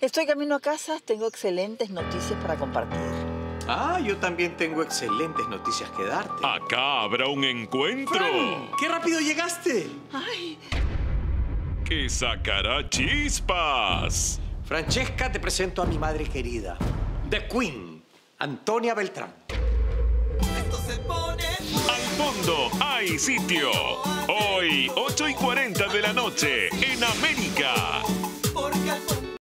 Estoy camino a casa, tengo excelentes noticias para compartir. Ah, yo también tengo excelentes noticias que darte. Acá habrá un encuentro. ¡Qué rápido llegaste! Ay, Que sacará chispas. Francesca, te presento a mi madre querida. The Queen, Antonia Beltrán. Esto se pone. Al fondo hay sitio. Hoy, 8 y 40 de la noche, en América.